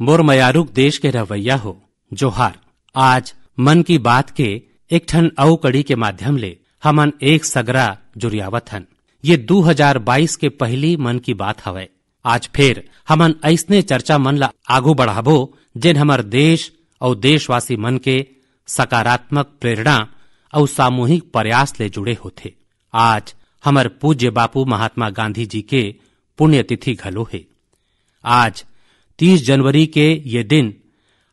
मोरमयारुक देश के रवैया हो, जोहार। आज मन की बात के एक ठन अउ कड़ी के माध्यम ले हमन एक सगरा जुरियावत हन। ये 2022 के पहली मन की बात हवय आज फिर हमन ऐसने चर्चा मन ला आगू बढ़ाबो, जेन हमर देश और देशवासी मन के सकारात्मक प्रेरणा और सामूहिक प्रयास ले जुड़े होथे। आज हमर पूज्य बापू महात्मा गांधी जी के पुण्यतिथि घलो है। आज 30 जनवरी के ये दिन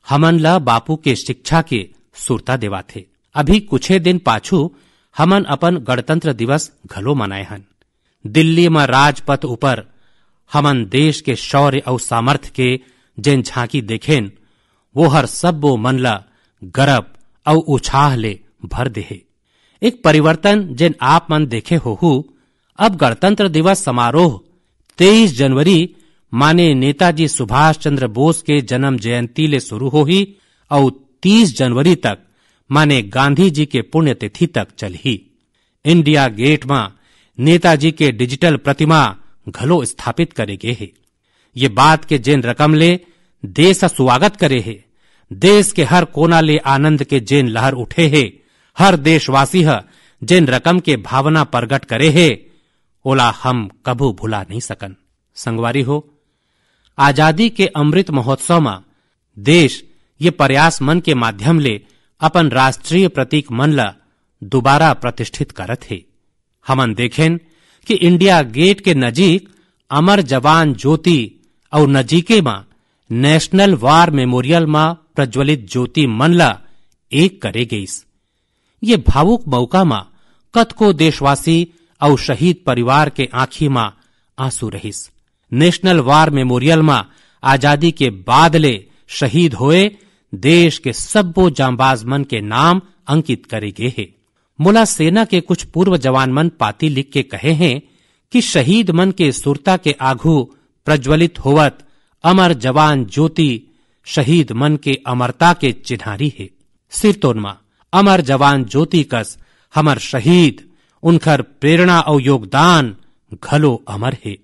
हमन ला बापू के शिक्षा के सुरता देवा थे। अभी कुछ दिन पाछू हमन अपन गणतंत्र दिवस घलो मनाए हन। दिल्ली में राजपथ ऊपर हमन देश के शौर्य और सामर्थ्य के जेन झांकी देखेन, वो हर सब्बो मन ला गरब और उछाह ले भर देहे। एक परिवर्तन जेन आप मन देखे होहू, अब गणतंत्र दिवस समारोह 23 जनवरी माने नेताजी सुभाष चंद्र बोस के जन्म जयंती ले शुरू हो ही और 30 जनवरी तक माने गांधी जी के पुण्यतिथि तक चलही। इंडिया गेट में नेताजी के डिजिटल प्रतिमा घलो स्थापित करे गे है। ये बात के जेन रकम ले देश स्वागत करे है। देश के हर कोना ले आनंद के जेन लहर उठे है। हर देशवासी ह जेन रकम के भावना प्रगट करे है, ओला हम कभू भुला नहीं सकन। संगवारी हो। आज़ादी के अमृत महोत्सव में देश ये प्रयास मन के माध्यम ले अपन राष्ट्रीय प्रतीक मन ला दोबारा प्रतिष्ठित करत है। हमन देखें कि इंडिया गेट के नजीक अमर जवान ज्योति और नजीके में नेशनल वार मेमोरियल में प्रज्वलित ज्योति मन एक करे गईस। ये भावुक मौका में कत को देशवासी और शहीद परिवार के आंखी में आँसू रहिस। नेशनल वार मेमोरियल में आज़ादी के बाद ले शहीद होए, देश के सब्बो जांबाज मन के नाम अंकित करे गए है। मुला सेना के कुछ पूर्व जवान मन पाती लिख के कहे हैं कि शहीद मन के सुरता के आघू प्रज्वलित होवत अमर जवान ज्योति शहीद मन के अमरता के चिन्हारी है। सिरतोनमा, अमर जवान ज्योति कस हमर शहीद उनकर प्रेरणा और योगदान घलो अमर है।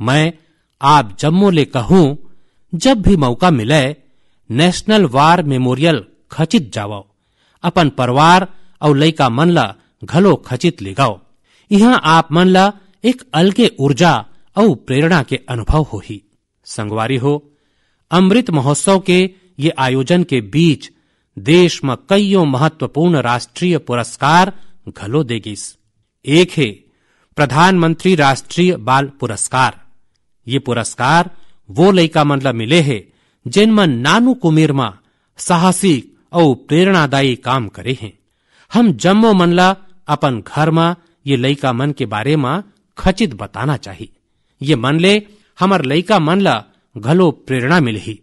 मैं आप जम्मू ले कहूँ, जब भी मौका मिले, नेशनल वार मेमोरियल खचित जाओ अपन परिवार और लइका मन ला घलो खचित ले गाओ यहाँ आप मन ला एक अलगे ऊर्जा और प्रेरणा के अनुभव हो ही। संगवारी हो, अमृत महोत्सव के ये आयोजन के बीच देश में कईयों महत्वपूर्ण राष्ट्रीय पुरस्कार घलो देगिस। एक है प्रधानमंत्री राष्ट्रीय बाल पुरस्कार। ये पुरस्कार वो ला मिले है, जिन मन नानू कुमेर मा साहसिक और प्रेरणादायी काम करे हैं। हम जम्मो मन ला अपन घर मा ये लइका मन के बारे में खचित बताना चाहिए ये मन ले हमर लइका मन घलो प्रेरणा मिलही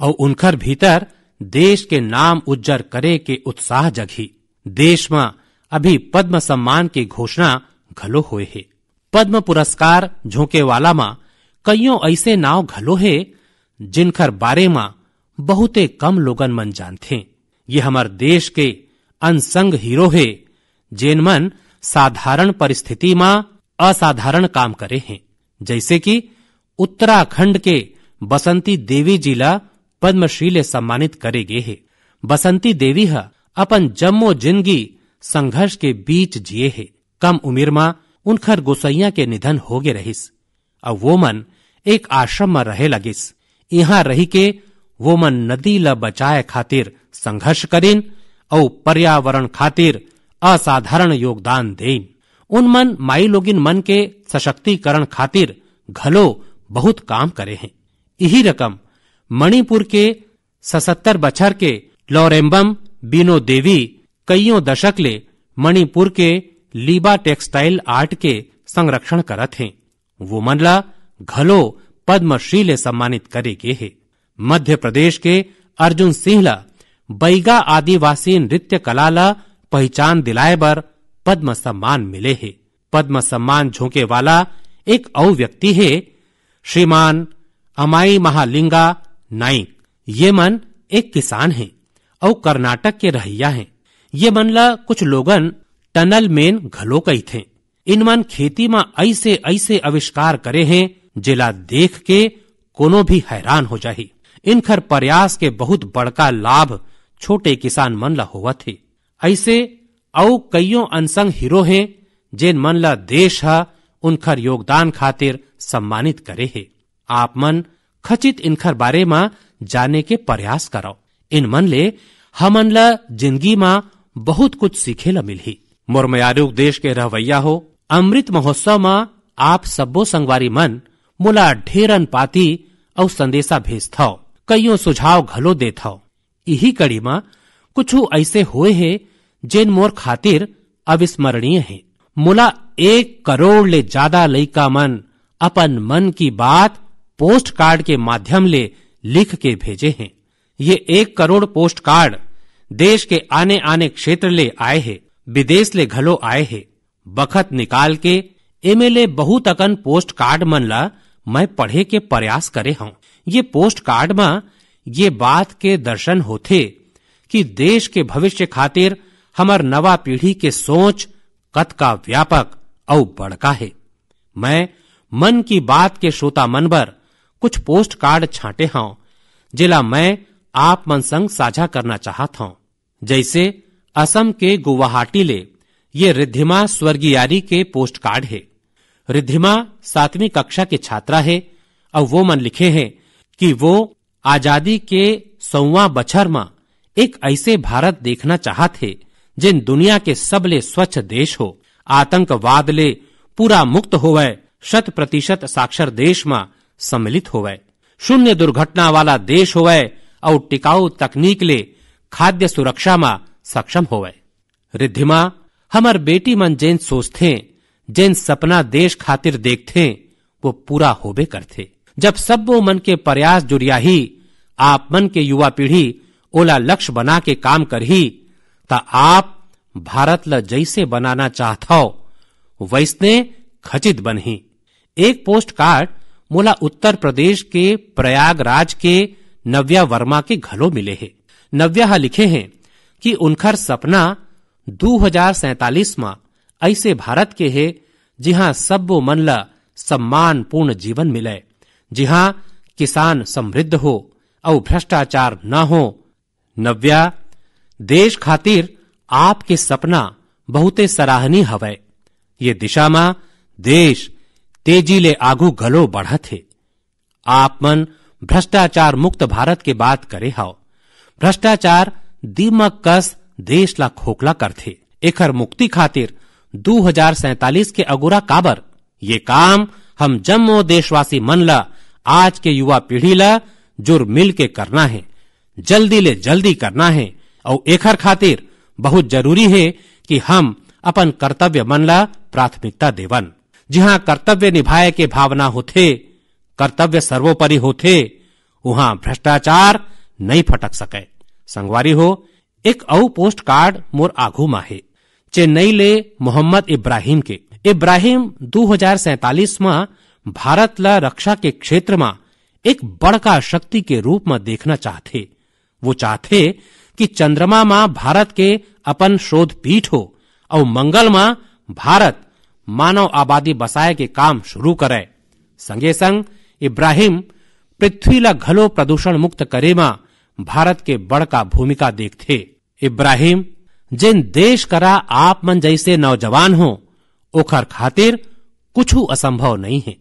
और उनकर भीतर देश के नाम उज्जर करे के उत्साह जगी। देश में अभी पद्म सम्मान की घोषणा घलो हुए है। पद्म पुरस्कार झोंके वाला मा कईयों ऐसे नाव घलो है जिनकर बारे में बहुते कम लोगन मन जानते ये हमार देश के अनसंग हीरो है, जेन मन साधारण परिस्थिति में असाधारण काम करे हैं। जैसे कि उत्तराखंड के बसंती देवी जिला पद्मश्री ले सम्मानित करे गए है। बसंती देवी ह अपन जम्मो ज़िंदगी संघर्ष के बीच जिए है। कम उम्र में उनखर गोसैया के निधन हो गए रहिस। एक आश्रम में रहे लगिस। यहाँ रही के वो मन नदी ल बचाए खातिर संघर्ष करीन और पर्यावरण खातिर असाधारण योगदान देन उन मन माई लोगिन मन के सशक्तिकरण खातिर घलो बहुत काम करे हैं। यही रकम मणिपुर के सतहत्तर बछर के लौरेम्बम बीनो देवी कईयों दशक ले मणिपुर के लीबा टेक्सटाइल आर्ट के संरक्षण करत हैं। वो मनला घलो पद्मश्री ले सम्मानित करे गे है। मध्य प्रदेश के अर्जुन सिंह ला बैगा आदिवासी नृत्य कला ला पहचान दिलाए बर पद्म सम्मान मिले है। पद्म सम्मान झोंके वाला एक औ व्यक्ति है, श्रीमान अमाई महालिंगा नाइक ये मन एक किसान है और कर्नाटक के रहैया है। ये मन ला कुछ लोगन टनल मेन घलो कही थे इन मन खेती में ऐसे ऐसे आविष्कार करे हैं, जिला देख के कोनो भी हैरान हो जाही। इनखर प्रयास के बहुत बड़का लाभ छोटे किसान मन ला हुआ थे ऐसे औ कईयों अनसंग हीरो हैं, जेन मन ला देश ह उनखर योगदान खातिर सम्मानित करे है। आप मन खचित इनखर बारे में जाने के प्रयास करो इन मन ले हमन ला ज़िंदगी में बहुत कुछ सीखे ला मिलही। मोरमयारुक देश के रहवैया हो। अमृत महोत्सव में आप सब्बो संगवारी मन मोला ढेरन पाती और संदेशा भेजथो कईयों सुझाव घलो देथो। यही कड़ी में कुछ ऐसे हुए है, जेन मोर खातिर अविस्मरणीय है। मोला एक करोड़ ले ज़्यादा लइका मन अपन मन की बात पोस्ट कार्ड के माध्यम ले लिख के भेजे हैं। ये एक करोड़ पोस्ट कार्ड देश के आने आने क्षेत्र ले आए हैं, विदेश ले घलो आए हैं। बखत निकाल के एमएलए बहुत अकन पोस्ट कार्ड मन ला मैं पढ़े के प्रयास करे हूँ। ये पोस्ट कार्ड में ये बात के दर्शन होते कि देश के भविष्य खातिर हमार नवा पीढ़ी के सोच कत का व्यापक और बड़का है। मैं मन की बात के श्रोता मनबर कुछ पोस्ट कार्ड छाटे हूँ, जिला मैं आप मन संग साझा करना चाहत हूँ। जैसे असम के गुवाहाटी ले ये रिद्धिमा स्वर्गीयारी के पोस्ट कार्ड है। रिद्धिमा सातवीं कक्षा की छात्रा है। और वो मन लिखे हैं कि वो आज़ादी के सौवा बछर में एक ऐसे भारत देखना चाहत है, जिन दुनिया के सबले स्वच्छ देश हो। आतंकवाद ले पूरा मुक्त होवे, शत प्रतिशत साक्षर देश में सम्मिलित होवे। शून्य दुर्घटना वाला देश होवे और टिकाऊ तकनीक ले खाद्य सुरक्षा में सक्षम होवे। रिद्धिमा हमर बेटी मन जेन सोचते जेन सपना देश खातिर देखते वो पूरा होबे करते जब सब वो मन के प्रयास जुड़िया ही आप मन के युवा पीढ़ी ओला लक्ष्य बना के काम करही, ता आप भारत ल जैसे बनाना चाहता हो वैसने खचित बनही। एक पोस्ट कार्ड मोला उत्तर प्रदेश के प्रयागराज के नव्या वर्मा के घलो मिले हैं। नव्या लिखे हैं कि उनखर सपना दो हज़ार सैतालीस में ऐसे भारत के है, जिहां सब मन ला सम्मान पूर्ण जीवन मिले, जिहां किसान समृद्ध हो और भ्रष्टाचार न हो। नव्या, देश खातिर आपके सपना बहुते सराहनीय हवय ये दिशा में देश तेज़ी ले आगू गलो बढ़त है। आप मन भ्रष्टाचार मुक्त भारत के बात करे हाओ। भ्रष्टाचार दीमक कस देश ला खोखला करथे। एखर मुक्ति खातिर दो हज़ार सैतालीस के अगुरा काबर? ये काम हम जम्मो देशवासी मन ला, आज के युवा पीढ़ी ला जुर मिल के करना है। जल्दी ले जल्दी करना है। और एखर खातिर बहुत ज़रूरी है कि हम अपन कर्तव्य मन ला प्राथमिकता देवन। जहाँ कर्तव्य निभाए के भावना होथे, कर्तव्य सर्वोपरि होथे वहाँ भ्रष्टाचार नहीं फटक सके। संगवारी हो एक औ पोस्ट कार्ड मोर आघू मा है। चेन्नई ले मोहम्मद इब्राहिम के। इब्राहिम दो हज़ार सैतालीस में भारत ला रक्षा के क्षेत्र में एक बड़का शक्ति के रूप में देखना चाहते वो चाहते कि चंद्रमा में भारत के अपन शोध पीठ हो और मंगल में भारत मानव आबादी बसाए के काम शुरू करे। संगे संग इब्राहिम पृथ्वी ला घलो प्रदूषण मुक्त करे में भारत के बड़का भूमिका देखते इब्राहिम, जिन देश करा आप मन जैसे नौजवान हो ओखर खातिर कुछ असंभव नहीं है।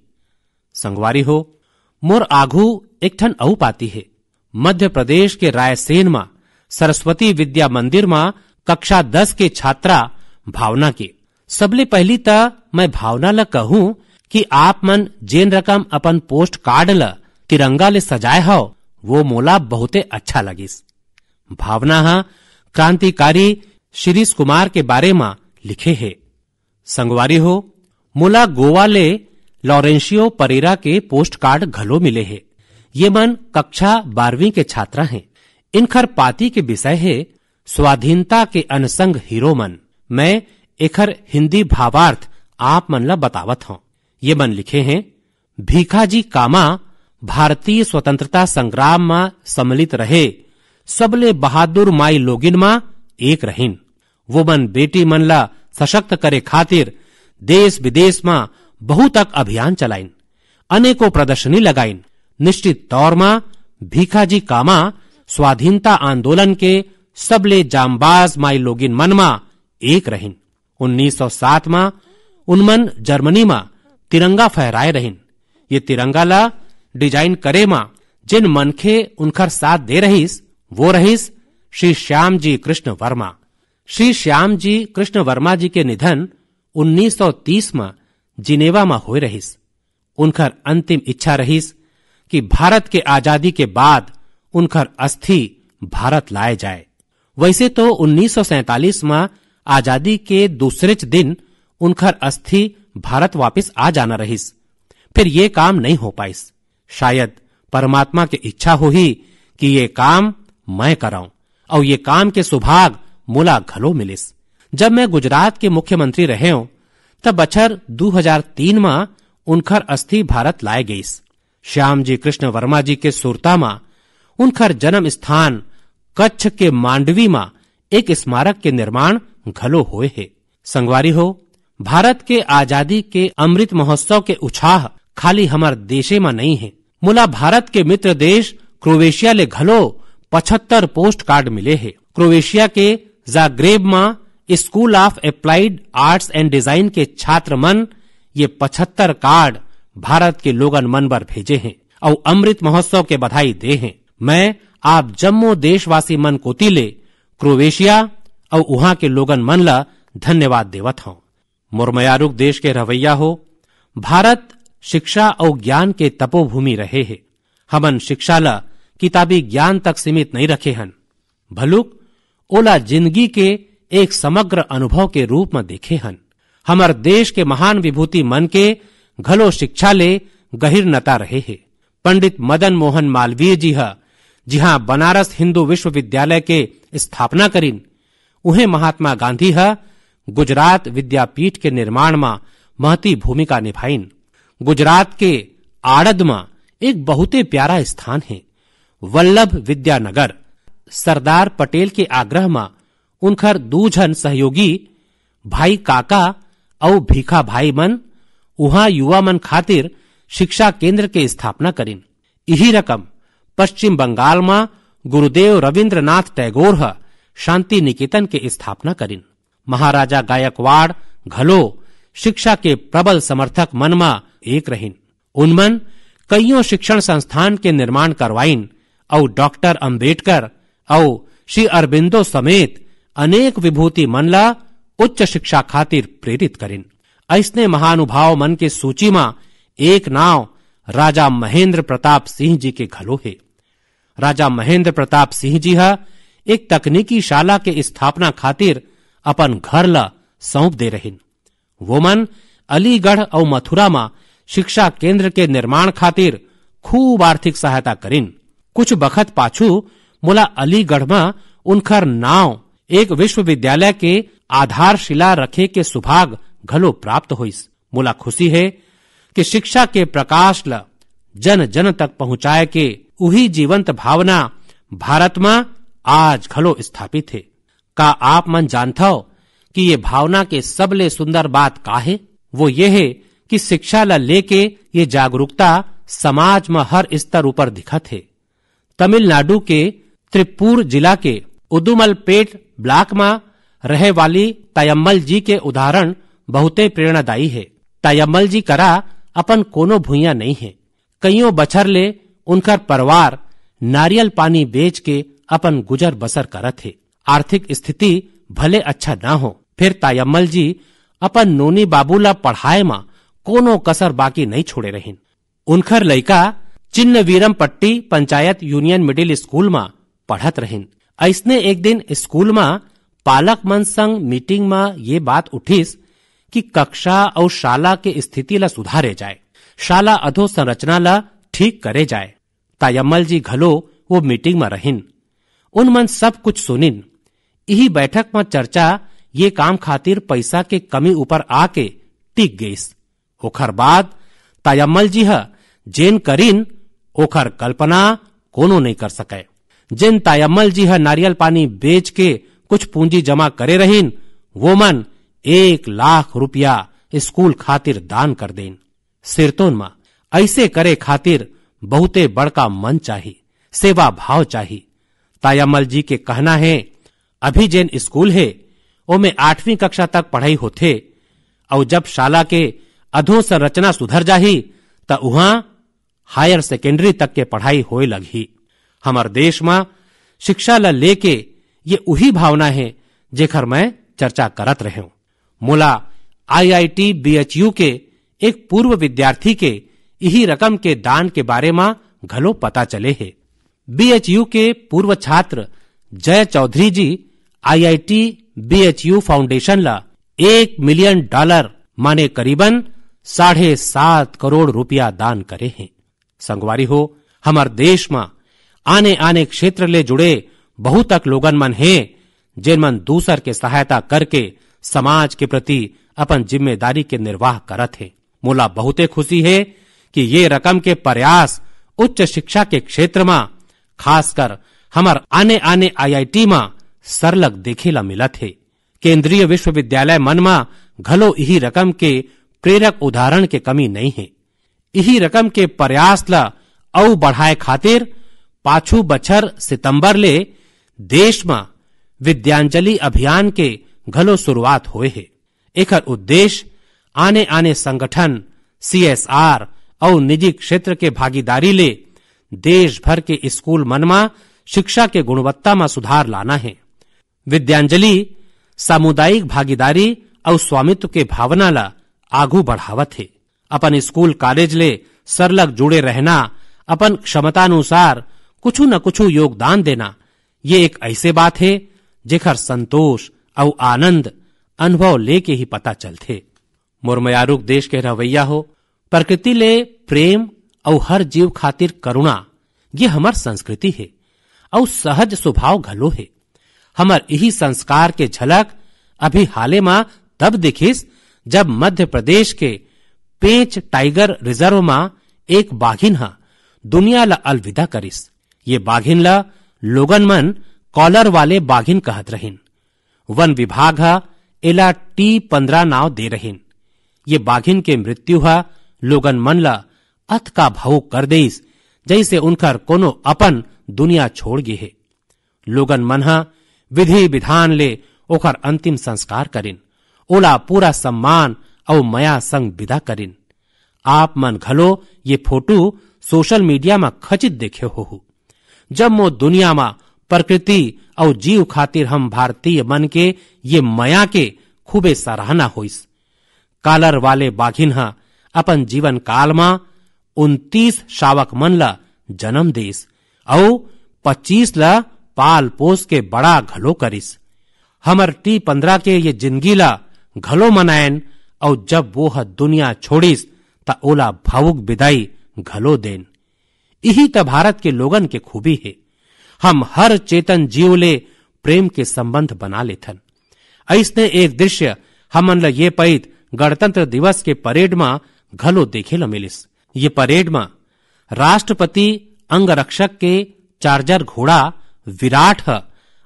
संगवारी हो, मोर आघू एक ठन औ पाती है। मध्य प्रदेश के रायसेन में, सरस्वती विद्या मंदिर में, कक्षा दस के छात्रा भावना के। सबले पहली त मैं भावना ल कहूँ कि आप मन जेन रकम अपन पोस्ट कार्ड ल तिरंगा ले सजाए हो, वो मोला बहुते अच्छा लगिस। भावना हा क्रांतिकारी शिरीष कुमार के बारे में लिखे है। संगवारी हो, मोला गोवा ले लॉरेंशियो परेरा के पोस्ट कार्ड घलो मिले है। ये मन कक्षा बारहवीं के छात्रा हैं। इनखर पाती के विषय है, स्वाधीनता के अनसंग हीरो मन। मैं एखर हिंदी भावार्थ आप मन ला बतावत हूँ। ये मन लिखे हैं, भीखाजी कामा भारतीय स्वतंत्रता संग्राम में सम्मिलित रहे सबले बहादुर माई लोगिन मा एक रहीन। वो मन बेटी मन ला सशक्त करे खातिर देश विदेश में बहुत तक अभियान चलाइन, अनेकों प्रदर्शनी लगाइन। निश्चित तौर में भीखाजी कामा स्वाधीनता आंदोलन के सबले जामबाज माई लोगिन मनमा एक रहिन। 1907 में उनमन जर्मनी में तिरंगा फहराए रहिन। ये तिरंगा ला डिज़ाइन करे मा जिन मनखे उनकर साथ दे रहीस वो रहीस श्री श्याम जी कृष्ण वर्मा श्री श्याम जी कृष्ण वर्मा जी के निधन 1930 में जिनेवा में हो रहीस। उनकर अंतिम इच्छा रहीस कि भारत के आज़ादी के बाद उनकर अस्थि भारत लाए जाए। वैसे तो 1947 में आज़ादी के दूसरे दिन उनकर अस्थि भारत वापस आ जाना रहीस। फिर ये काम नहीं हो पाइस। शायद परमात्मा की इच्छा हो ही कि ये काम मैं कराऊं। और ये काम के सुभाग मुला घलो मिलिस। जब मैं गुजरात के मुख्यमंत्री रहे हूँ, तब बछर 2003 में उनखर अस्थि भारत लाए गईस। श्याम जी कृष्ण वर्मा जी के सुरता में उनखर जन्म स्थान कच्छ के मांडवी में एक स्मारक के निर्माण घलो हुए है। संगवारी हो, भारत के आज़ादी के अमृत महोत्सव के उछाह खाली हमार देशे में नहीं है। मुला भारत के मित्र देश क्रोवेशिया ले घलो पचहत्तर पोस्ट कार्ड मिले हैं। क्रोवेशिया के जाग्रेब में school of applied arts and design के छात्र मन ये पचहत्तर कार्ड भारत के लोगन मन पर भेजे हैं और अमृत महोत्सव के बधाई दे हैं। मैं आप जम्मू देशवासी मन कोतिले क्रोवेशिया और वहाँ के लोगन मन ला धन्यवाद देवत हूँ। मुरमयारुक देश के रवैया हो। भारत शिक्षा और ज्ञान के तपोभूमि रहे है। हमन शिक्षा ला किताबी ज्ञान तक सीमित नहीं रखे हन। भलुक, ओला ज़िंदगी के एक समग्र अनुभव के रूप में देखे हन। हमर देश के महान विभूति मन के घलो शिक्षा ले गहिर नता रहे है। पंडित मदन मोहन मालवीय जी हा, जिहां बनारस हिंदू विश्वविद्यालय के स्थापना करीन उन्हें महात्मा गांधी हा गुजरात विद्यापीठ के निर्माण में महती भूमिका निभाइन गुजरात के आड़द में एक बहुते प्यारा स्थान है। वल्लभ विद्यानगर। सरदार पटेल के आग्रह में उनकर दूझन सहयोगी, भाई काका और भीखा भाई मन वहाँ युवा मन खातिर शिक्षा केंद्र के स्थापना करीन। यही रकम पश्चिम बंगाल में गुरुदेव रविंद्रनाथ टैगोर शांति निकेतन के स्थापना करीन। महाराजा गायकवाड़ घलो शिक्षा के प्रबल समर्थक मन में एक रहीन। उनमन कईयों शिक्षण संस्थान के निर्माण करवाइन और डॉक्टर अंबेडकर और श्री अरबिंदो समेत अनेक विभूति मन ला उच्च शिक्षा खातिर प्रेरित करिन। ऐसने महानुभाव मन के सूची में एक नाव राजा महेंद्र प्रताप सिंह जी के घलो है। राजा महेंद्र प्रताप सिंह जी हा एक तकनीकी शाला के स्थापना खातिर अपन घर ला सौंप दे रहिन। वो मन अलीगढ़ और मथुरा में शिक्षा केंद्र के निर्माण खातिर खूब आर्थिक सहायता करिन। कुछ बखत पाछू मुला अलीगढ़ में उनकर नाव एक विश्वविद्यालय के आधारशिला रखे के सुभाग घलो प्राप्त हुईस मुला खुशी है कि शिक्षा के प्रकाश ला जन जन तक पहुँचाए के उही जीवंत भावना भारत में आज घलो स्थापित है। का आप मन जानता हो कि ये भावना के सबले सुंदर बात का है वो ये है कि शिक्षा ल लेके ये जागरूकता समाज में हर स्तर ऊपर दिखत है। तमिलनाडु के त्रिपुर जिला के उदुमलपेट ब्लॉक में रहे वाली तयम्मल जी के उदाहरण बहुते प्रेरणादायी है। तयम्मल जी करा अपन कोनो भूया नहीं है। कईयों बछर ले उनकर परिवार नारियल पानी बेच के अपन गुजर बसर करत है। आर्थिक स्थिति भले अच्छा ना हो, फिर तायम्मल जी अपन नोनी बाबूला पढ़ाए मा कोनो कसर बाकी नहीं छोड़े रहीन। उनकर लड़का चिन्ह वीरम पट्टी पंचायत यूनियन मिडिल स्कूल में पढ़त रहीन। ऐसने एक दिन स्कूल में पालक मन संग मीटिंग में ये बात उठीस कि कक्षा और शाला के स्थिति ला सुधारे जाए। शाला अधो संरचना ला ठीक करे जाए। तायम्मल जी घलो वो मीटिंग में रहिन। उन मन सब कुछ सुनिन। यही बैठक में चर्चा ये काम खातिर पैसा के कमी ऊपर आके टिक गईस ओखर बाद तायम्मल जी ह जेन करीन ओखर कल्पना कोनो नहीं कर सके। जिन तायम्मल जी है नारियल पानी बेच के कुछ पूंजी जमा करे रहीन, वो मन एक लाख रुपया स्कूल खातिर दान कर देन। सिरतोन मा, ऐसे करे खातिर बहुते बड़का मन चाही, सेवा भाव चाहिए तायामल जी के कहना है, अभी जेन स्कूल है ओ में आठवीं कक्षा तक पढ़ाई होथे और जब शाला के अधो संरचना सुधर जाही, त उहा हायर सेकेंडरी तक के पढ़ाई होए लगी। हमार देश में शिक्षा ला लेके ये उही भावना है जेखर मैं चर्चा करत रहे। मोला आईआईटी बीएचयू के एक पूर्व विद्यार्थी के यही रकम के दान के बारे में घलो पता चले है। बीएचयू के पूर्व छात्र Jay Chaudhary ji IIT BHU foundation ला एक मिलियन डॉलर माने करीबन साढ़े सात करोड़ रुपया दान करे हैं। संगवारी हो, हमार देश में आने आने क्षेत्र ले जुड़े बहुतक लोगन मन हैं, जिन मन दूसर के सहायता करके समाज के प्रति अपन ज़िम्मेदारी के निर्वाह करत है। मोला बहुते खुशी है कि ये रकम के प्रयास उच्च शिक्षा के क्षेत्र में, खासकर हमार आने आने आईआईटी में सरलग देखे ला मिलत है। केंद्रीय विश्वविद्यालय मन में घलो यही रकम के प्रेरक उदाहरण के कमी नहीं है। यही रकम के प्रयास ला औ बढ़ाए खातिर पाछू बछर सितंबर ले देश में विद्यांजलि अभियान के घलो शुरुआत हुए है। एकर उद्देश्य आने आने संगठन सीएसआर और निजी क्षेत्र के भागीदारी ले देश भर के स्कूल मनमा शिक्षा के गुणवत्ता में सुधार लाना है। विद्यांजलि सामुदायिक भागीदारी और स्वामित्व के भावना ला आगू बढ़ावत है। अपन स्कूल कॉलेज ले सरलग जुड़े रहना, अपन क्षमतानुसार कुछ न कुछ योगदान देना, ये एक ऐसे बात है जेखर संतोष और आनंद अनुभव लेके ही पता चलते मुरमयारुक देश के रवैया हो, प्रकृति ले प्रेम और हर जीव खातिर करुणा, ये हमार संस्कृति है और सहज स्वभाव घलो है। हमार यही संस्कार के झलक अभी हाले में तब दिखिस जब मध्य प्रदेश के पेंच टाइगर रिज़र्व में एक बाघिन हा। दुनिया ला अलविदा करिस। ये बाघिन ला लोगन मन कॉलर वाले बाघिन कहत रहिन। वन विभाग हा, एला टी पंद्रह नाव दे रहिन। ये बाघिन के मृत्यु हा, लोगन मन ला अत का भावुक कर देस जैसे उनकर कोनो अपन दुनिया छोड़ गे है। लोगन मन हा, विधि विधान ले ओकर अंतिम संस्कार करिन। ओला पूरा सम्मान और मया संग विदा करिन। आप मन घलो ये फ़ोटो सोशल मीडिया में खचित देखे हो जब मो दुनिया में प्रकृति और जीव खातिर हम भारतीय मन के ये मया के खूबे सराहना होइस। कालर वाले बाघिन अपन जीवन काल में उन्तीस शावक मन ला जन्म देस और पच्चीस ला पाल पोस के बड़ा घलो करिस। हमर टी पंद्रह के ये ज़िंदगी ला घलो मनायन और जब वो दुनिया छोड़िस, त ओला भावुक विदाई घलो देन। यही त भारत के लोगन के खूबी है। हम हर चेतन जीव ले प्रेम के संबंध बना लेथन। ऐसने एक दृश्य हमन ये पैत गणतंत्र दिवस के परेड में घलो देखे ला मिलिस। ये परेड में राष्ट्रपति, अंगरक्षक के चार्जर घोड़ा विराट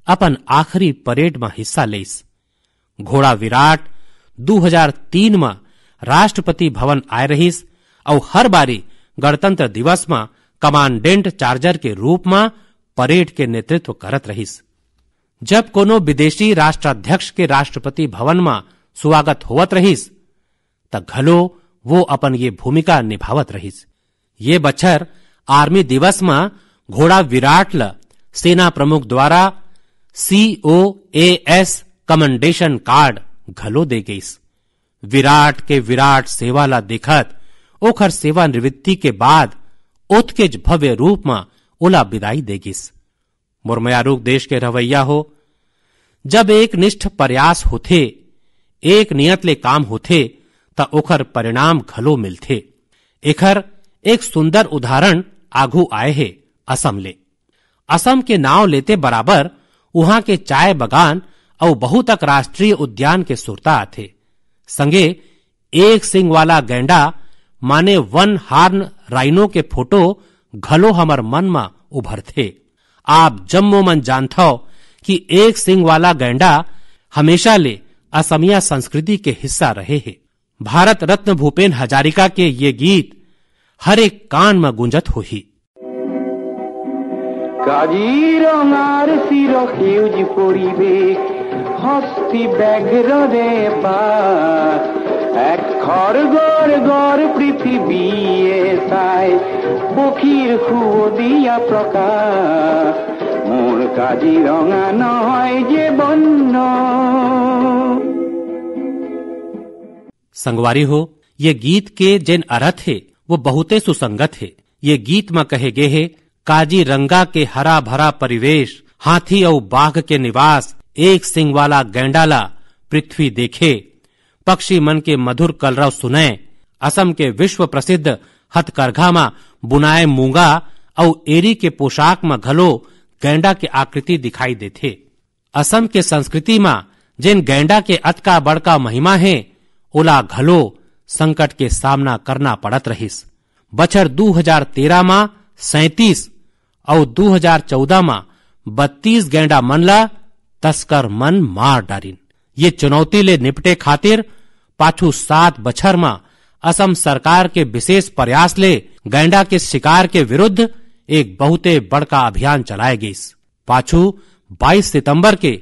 अपन आखिरी परेड में हिस्सा लेस घोड़ा विराट 2003 में राष्ट्रपति भवन आए रहिस और हर बारी गणतंत्र दिवस में कमांडेंट चार्जर के रूप में परेड के नेतृत्व करत रहीस। जब कोनो विदेशी राष्ट्राध्यक्ष के राष्ट्रपति भवन में स्वागत होवत रहिस, त घलो वो अपन ये भूमिका निभावत रहीस। ये बछर आर्मी दिवस में घोड़ा विराट ल सेना प्रमुख द्वारा CO A S commendation card घलो दे गईस। विराट के विराट सेवाला देखत, ओखर सेवा निवृत्ति के बाद उत्केज भव्य रूप में ओला विदाई देगिस मुरमयारूक देश के रवैया हो। जब एक निष्ठ प्रयास होथे, एक नियत ले काम होथे, त ओखर परिणाम घलो मिलथे। एखर एक सुंदर उदाहरण आघू आए है असम ले। असम के नाव लेते बराबर वहाँ के चाय बगान और बहुतक राष्ट्रीय उद्यान के सुरता आथे संगे एक सिंग वाला गैंडा माने वन हार्न राइनो के फोटो घलो हमर मन में उभरथे आप जम्मो मन जानथो कि एक सिंग वाला गैंडा हमेशा ले असमिया संस्कृति के हिस्सा रहे हैं भारत रत्न भूपेन हजारिका के ये गीत हर एक कान में गुंजत हो ही কাজিৰঙাৰ চিৰ সেউজ পৰিৱেশ হস্তি ব্যাঘ্ৰৰে পাত এক খৰগৰ গড় পৃথিৱীয়ে চাই পক্ষীৰ সুদিয়া প্ৰকাশ মোৰ কাজিৰঙা নহয় যে বন্য संगवारी हो ये गीत के जिन अर्थ है वो बहुते सुसंगत है ये गीत में कहे गे है काजीरंगा के हरा भरा परिवेश हाथी और बाघ के निवास एक सिंह वाला गैंडाला पृथ्वी देखे। पक्षी मन के मधुर कलरव सुने। असम के विश्व प्रसिद्ध हथकरघा में बुनाए मूँगा और एरी के पोशाक में घलो गैंडा के आकृति दिखाई देते असम के संस्कृति में जिन गैंडा के अतका बड़का महिमा है, ओला घलो संकट के सामना करना पड़त रहिस। बछर 2013 में सैतीस और 2014 में बत्तीस गैंडा मन ला तस्कर मन मार डारिन। ये चुनौती ले निपटे खातिर पाछू सात बछर में असम सरकार के विशेष प्रयास ले गैंडा के शिकार के विरुद्ध एक बहुते बड़का अभियान चलाए गईस। पाछू 22 सितंबर के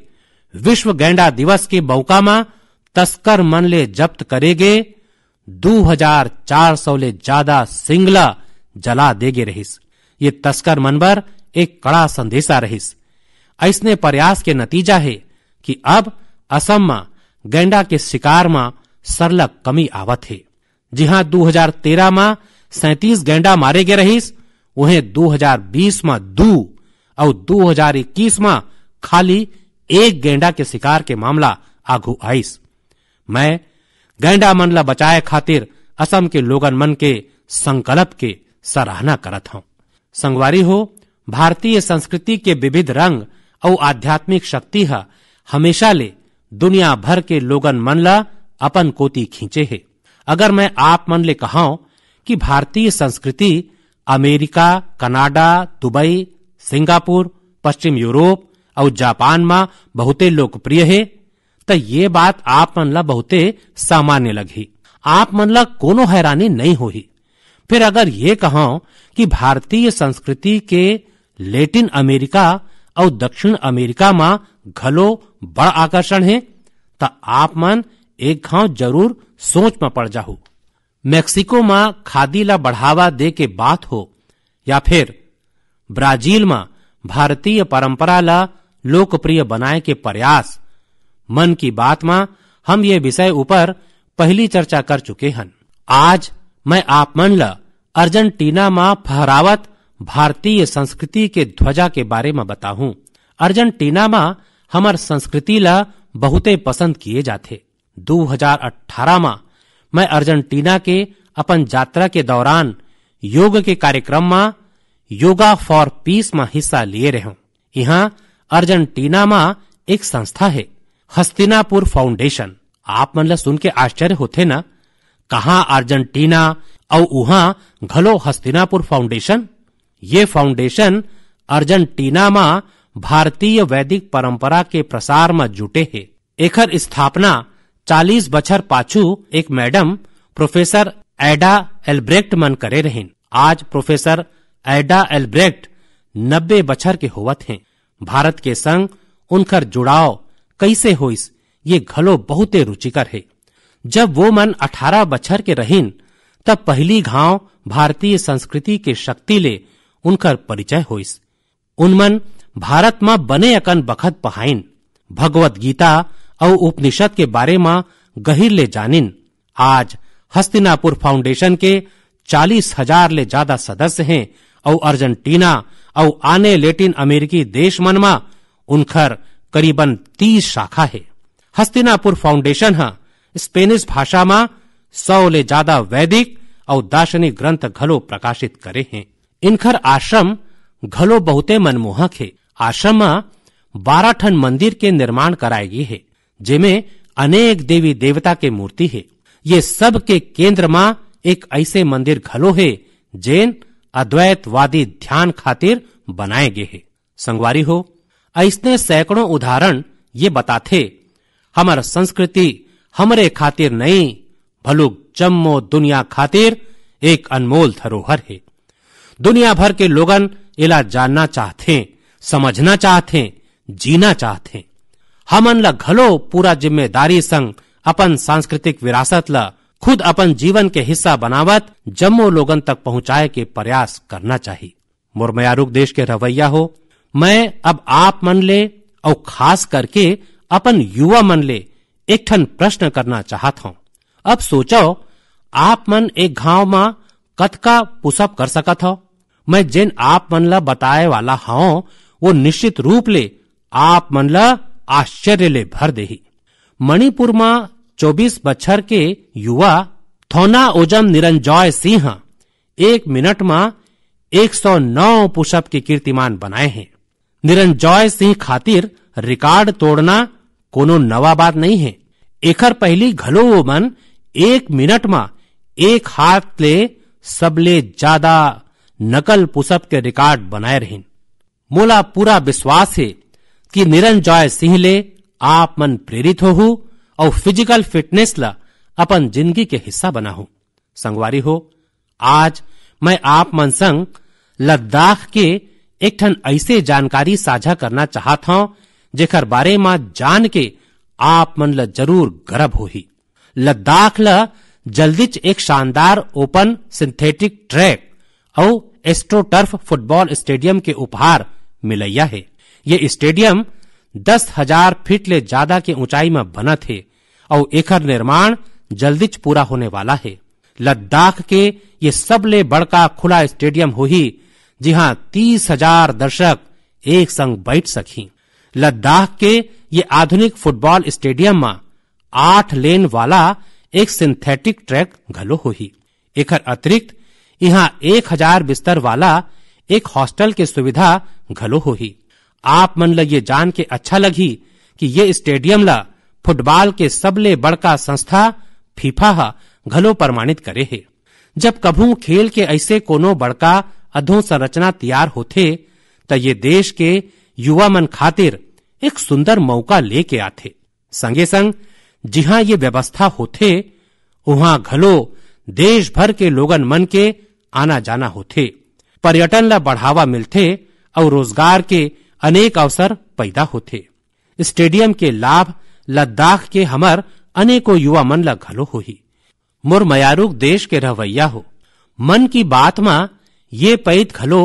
विश्व गैंडा दिवस के मौका में तस्कर मन ले जब्त करेगे 2400 ले ज़्यादा सिंगला जला देगे रहिस। ये तस्कर मनबर एक कड़ा संदेशा रहिस। ऐसने प्रयास के नतीजा है कि अब असम में गैंडा के शिकार में सरलग कमी आवत है। जी हाँ 2013 में सैतीस गैंडा मारे गए रहिस, उन्हें 2020 में दू और 2021 में खाली एक गैंडा के शिकार के मामला आगू आईस। मैं गैंडा मन बचाए खातिर असम के लोगन मन के संकल्प के सराहना करत हूँ। संगवारी हो, भारतीय संस्कृति के विविध रंग और आध्यात्मिक शक्ति है हमेशा ले दुनिया भर के लोगन मन ला अपन कोती खींचे है। अगर मैं आप मन ले कहा कि भारतीय संस्कृति अमेरिका, कनाडा, दुबई, सिंगापुर, पश्चिम यूरोप और जापान में बहुते लोकप्रिय है तो ये बात आप मन ला बहुते सामान्य लगी आप मन ला कोनो हैरानी नहीं होही। फिर अगर ये कहा कि भारतीय संस्कृति के लेटिन अमेरिका और दक्षिण अमेरिका में घलो बड़ आकर्षण है तो आप मन एक घाव ज़रूर सोच में पड़ जाहू। मैक्सिको में खादी ला बढ़ावा दे के बात हो, या फिर ब्राज़ील में भारतीय परंपरा ला लोकप्रिय बनाए के प्रयास। मन की बात में हम ये विषय ऊपर पहली चर्चा कर चुके हैं आज मैं आप मन ला अर्जेंटीना में फहरावत भारतीय संस्कृति के ध्वजा के बारे में बताऊँ। अर्जेंटीना में हमार संस्कृति ला बहुते पसंद किए जाते 2018 में मैं अर्जेंटीना के अपन यात्रा के दौरान योग के कार्यक्रम में योगा फॉर पीस में हिस्सा लिए रहे। यहाँ अर्जेंटीना में एक संस्था है, हस्तिनापुर फाउंडेशन। आप मन सुन के आश्चर्य होते ना? कहा अर्जेंटीना और वहाँ घलो हस्तिनापुर फाउंडेशन? ये फाउंडेशन अर्जेंटीना में भारतीय वैदिक परंपरा के प्रसार में जुटे है। एकर स्थापना 40 बछर पाछू एक मैडम, प्रोफेसर एडा एल्ब्रेक्ट मन करे रहिन आज प्रोफेसर एडा एल्ब्रेक्ट नब्बे बछर के होवत हैं। भारत के संग उनकर जुड़ाव कैसे होइस, ये घलो बहुते रुचिकर है। जब वो मन 18 बछर के रहिन, तब पहली घाव भारतीय संस्कृति के शक्ति ले उनकर परिचय होइस। उनमन भारत में बने अकन बखत पहाइन। भगवत गीता और उपनिषद के बारे में गहिर ले जानिन। आज हस्तिनापुर फाउंडेशन के चालीस हज़ार ले ज़्यादा सदस्य हैं और अर्जेंटीना और आने लेटिन अमेरिकी देश मन में उनकर करीबन तीस शाखा है। हस्तिनापुर फाउंडेशन है स्पेनिश भाषा में सौ ले ज़्यादा वैदिक और दार्शनिक ग्रंथ घलो प्रकाशित करे हैं। इनखर आश्रम घलो बहुते मनमोहक है। आश्रम में बारह ठन मंदिर के निर्माण कराएगी है जिनमें अनेक देवी देवता के मूर्ति है। ये सब के केंद्र में एक ऐसे मंदिर घलो है, जैन अद्वैतवादी ध्यान खातिर बनाए गए है। संगवारी हो ऐसने सैकड़ों उदाहरण ये बताते, हमार संस्कृति हमरे खातिर नहीं भलुक जम्मो दुनिया खातिर एक अनमोल धरोहर है। दुनिया भर के लोगन इला जानना चाहते, समझना चाहते, जीना चाहते। हमन ला घलो पूरा ज़िम्मेदारी संग अपन सांस्कृतिक विरासत ल खुद अपन जीवन के हिस्सा बनावत जम्मो लोगन तक पहुँचाए के प्रयास करना चाहिए मुरमयारुक देश के रवैया हो, मैं अब आप मन ले और खास करके अपन युवा मन ले एक ठन प्रश्न करना चाहत हूँ। अब सोचो, आप मन एक घाव में कतका पुसअप कर सकत हो? मैं जिन आप मन ला बताए वाला हूँ वो निश्चित रूप ले आप मन ला आश्चर्य ले भर दे मणिपुर में 24 बछर के युवा थोना ओजम निरंजॉय सिंह एक मिनट में 109 पुशअप के कीर्तिमान बनाए हैं। निरंजॉय सिंह खातिर रिकॉर्ड तोड़ना कोनो नवा बात नहीं है। एखर पहली घलो वो मन एक मिनट में एक हाथ ले सबले ज़्यादा नकल पुशअप के रिकॉर्ड बनाए रहिन। मोला पूरा विश्वास है कि निरंजॉय सिंह ले आप मन प्रेरित हो और फ़िज़िकल फिटनेस ला अपन ज़िंदगी के हिस्सा बना हो। संगवारी हो, आज मैं आप मन संग लद्दाख के एक ठन ऐसे जानकारी साझा करना चाहत हूँ जेकर बारे में जान के आप मन ला ज़रूर गर्व होही। लद्दाख ल जल्दीच एक शानदार ओपन सिंथेटिक ट्रैक और एस्ट्रोटर्फ फुटबॉल स्टेडियम के उपहार मिलैया है। ये स्टेडियम दस हज़ार फीट ले ज़्यादा के ऊंचाई में बना थे और एकर निर्माण जल्दीच पूरा होने वाला है। लद्दाख के ये सबले बड़का खुला स्टेडियम हो ही जहाँ तीस हज़ार दर्शक एक संग बैठ सकी। लद्दाख के ये आधुनिक फुटबॉल स्टेडियम में आठ लेन वाला एक सिंथेटिक ट्रैक घलो होही। एकर अतिरिक्त यहाँ एक हज़ार बिस्तर वाला एक हॉस्टल के सुविधा घलो हो ही आप मन ल ये जान के अच्छा लगी कि ये स्टेडियम ला फुटबॉल के सबले बड़का संस्था फीफा हा घलो प्रमाणित करे है। जब कभू खेल के ऐसे कोनो बड़का अधोसंरचना तैयार होथे, त ये देश के युवा मन खातिर एक सुंदर मौका लेके आथे। संगे संग जिहा ये व्यवस्था होथे वहाँ घलो देश भर के लोगन मन के आना जाना होथे, पर्यटन ला बढ़ावा मिलथे और रोज़गार के अनेक अवसर पैदा होथे। स्टेडियम के लाभ, लद्दाख के हमर अनेकों युवा मन ला घलो होही। मोर मयारुक देश के रहवैया हो। मन की बात में ये पैत घलो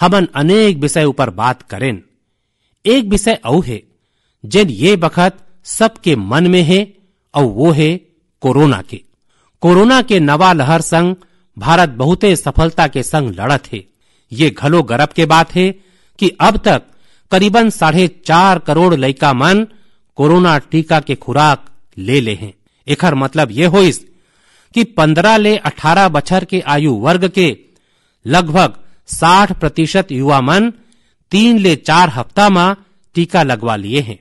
हमन अनेक विषय ऊपर बात करें एक विषय औ है, जिन ये बखत सबके मन में है और वो है कोरोना के। कोरोना के नवा लहर संग भारत बहुते सफलता के संग लड़त है। ये घलो गर्व के बात है कि अब तक करीबन साढ़े चार करोड़ लड़का मन कोरोना टीका के खुराक ले ले हैं। एकर मतलब ये हो कि पंद्रह ले अठारह बछर के आयु वर्ग के लगभग साठ प्रतिशत युवा मन तीन ले चार हफ़्ता में टीका लगवा लिए हैं।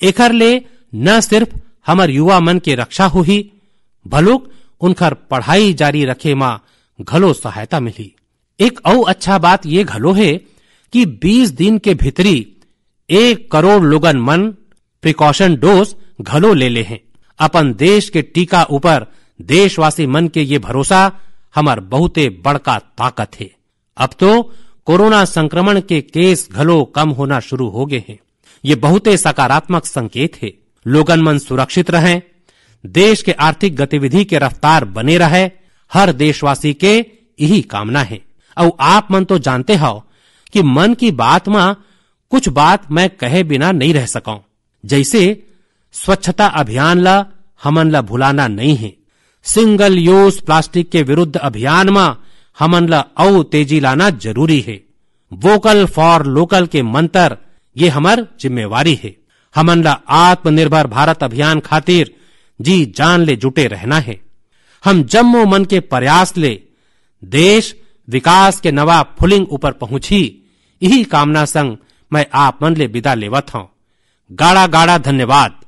एकर ले न सिर्फ़ हमर युवा मन के रक्षा हुई भलुक उनकर पढ़ाई जारी रखे माँ घलो सहायता मिली। एक औ अच्छा बात ये घलो है कि 20 दिन के भीतरी एक करोड़ लोगन मन प्रिकॉशन डोज घलो ले ले हैं। अपन देश के टीका ऊपर देशवासी मन के ये भरोसा हमार बहुते बड़का ताकत है। अब तो कोरोना संक्रमण के केस घलो कम होना शुरू हो गए हैं। ये बहुते सकारात्मक संकेत है। लोगन मन सुरक्षित रहें। देश के आर्थिक गतिविधि के रफ्तार बने रहे। हर देशवासी के यही कामना है। और आप मन तो जानते हो कि मन की बात में कुछ बात मैं कहे बिना नहीं रह सका जैसे स्वच्छता अभियान ला हमन ला भुलाना नहीं है। सिंगल यूज़ प्लास्टिक के विरुद्ध अभियान में हमन ला औ तेज़ी लाना ज़रूरी है। वोकल फॉर लोकल के मंत्र ये हमार जिम्मेवारी है। हमन ला आत्मनिर्भर भारत अभियान खातिर जी जान ले जुटे रहना है। हम जम्मो मन के प्रयास ले, देश विकास के नवा फुलिंग ऊपर पहुँची यही कामना संग मैं आप मन ले विदा लेवत हूँ। गाड़ा गाड़ा धन्यवाद।